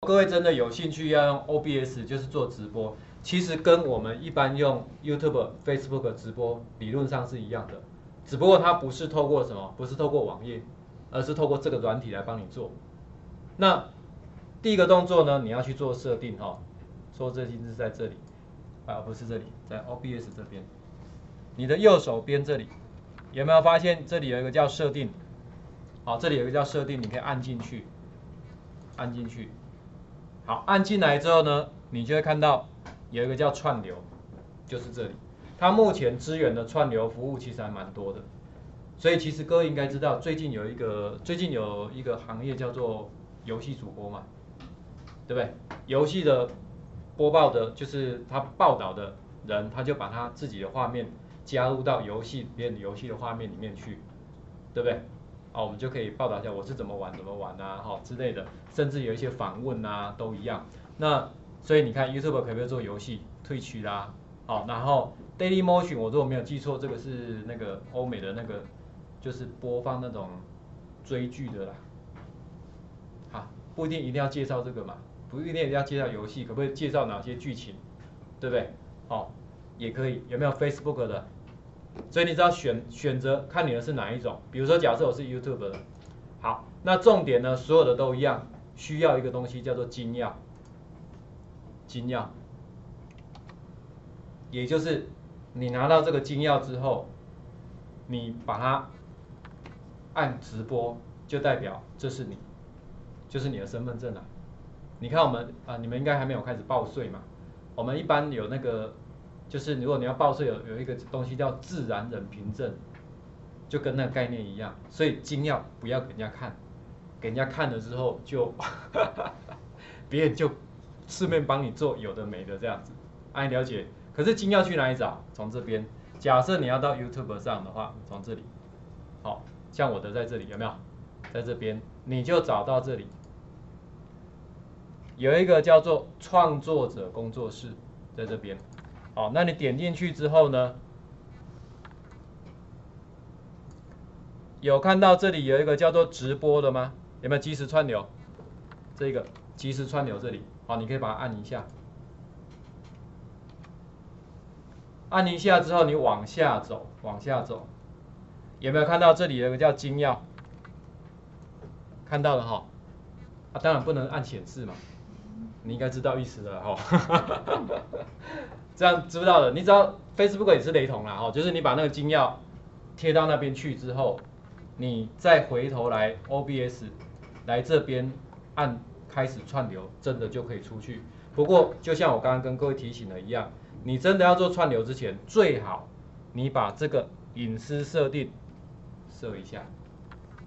各位真的有兴趣要用 OBS 就是做直播，其实跟我们一般用 YouTube、Facebook 直播理论上是一样的，只不过它不是透过什么，不是透过网页，而是透过这个软体来帮你做。那第一个动作呢，你要去做设定哈，说设定是在这里，啊不是这里，在 OBS 这边，你的右手边这里有没有发现这里有一个叫设定？好，这里有一个叫设定，你可以按进去，按进去。好，按进来之后呢，你就会看到有一个叫串流，就是这里。它目前支援的串流服务其实还蛮多的，所以其实各位应该知道，最近有一个最近有一个行业叫做游戏主播嘛，对不对？游戏的播报的，就是他报道的人，他就把他自己的画面加入到游戏里面游戏的画面里面去，对不对？啊，我们就可以报道一下我是怎么玩、怎么玩啊，好之类的，甚至有一些访问啊，都一样。那所以你看，YouTube 可不可以做游戏退区啦？好，然后 Daily Motion，我如果没有记错，这个是那个欧美的那个，就是播放那种追剧的啦。好，不一定一定要介绍这个嘛，不一定一定要介绍游戏，可不可以介绍哪些剧情？对不对？好，也可以。有没有 Facebook 的？所以你知道选选择看你的是哪一种，比如说假设我是 YouTube 的，好，那重点呢，所有的都一样，需要一个东西叫做金钥，金钥，也就是你拿到这个金钥之后，你把它按直播，就代表这是你，就是你的身份证啊。你看我们啊，你们应该还没有开始报税嘛，我们一般有那个。就是如果你要报税，有有一个东西叫自然人凭证，就跟那个概念一样。所以金要不要给人家看，给人家看了之后就，别人就顺便帮你做有的没的这样子，哎了解。可是金要去哪里找？从这边。假设你要到 YouTube 上的话，从这里，好像我的在这里有没有？在这边你就找到这里，有一个叫做创作者工作室，在这边。好，那你点进去之后呢？有看到这里有一个叫做直播的吗？有没有即时串流？这个即时串流这里，好，你可以把它按一下。按一下之后，你往下走，往下走，有没有看到这里有个叫金钥？看到了哈，啊，当然不能按显示嘛，你应该知道意思了哈。这样知不道的？你知道 Facebook 也是雷同啦，哈，就是你把那个金钥贴到那边去之后，你再回头来 OBS 来这边按开始串流，真的就可以出去。不过就像我刚刚跟各位提醒的一样，你真的要做串流之前，最好你把这个隐私设定设一下，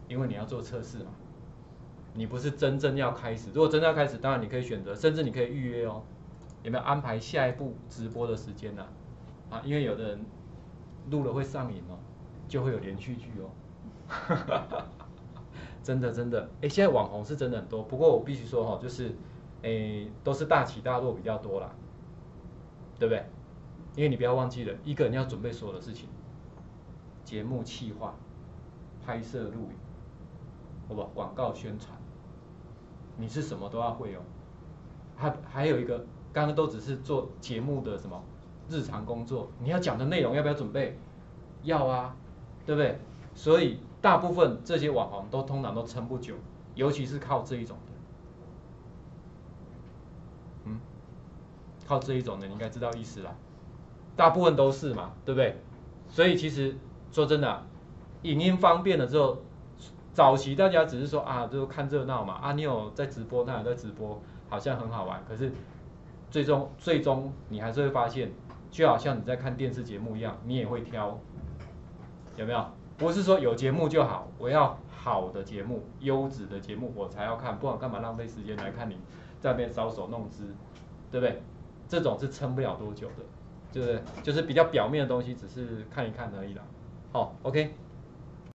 因为你要做测试嘛，你不是真正要开始。如果真正要开始，当然你可以选择，甚至你可以预约哦。有没有安排下一步直播的时间呢？啊，因为有的人录了会上瘾哦，就会有连续剧哦。真 的真的，哎，现在网红是真的很多，不过我必须说哈，就是，哎，都是大起大落比较多啦，对不对？因为你不要忘记了，一个人要准备所有的事情，节目企划、拍摄、录影，好不？广告宣传，你是什么都要会哦。还还有一个。刚刚都只是做节目的什么日常工作，你要讲的内容要不要准备？要啊，对不对？所以大部分这些网红都通常都撑不久，尤其是靠这一种的，嗯，靠这一种的，你应该知道意思啦。大部分都是嘛，对不对？所以其实说真的，影音方便了之后，早期大家只是说啊，就看热闹嘛，啊，你有在直播，他有在直播，好像很好玩，可是。最终，最终你还是会发现，就好像你在看电视节目一样，你也会挑，有没有？不是说有节目就好，我要好的节目、优质的节目我才要看，不然干嘛浪费时间来看你在那边搔首弄姿，对不对？这种是撑不了多久的，就是就是比较表面的东西，只是看一看而已啦。好，OK。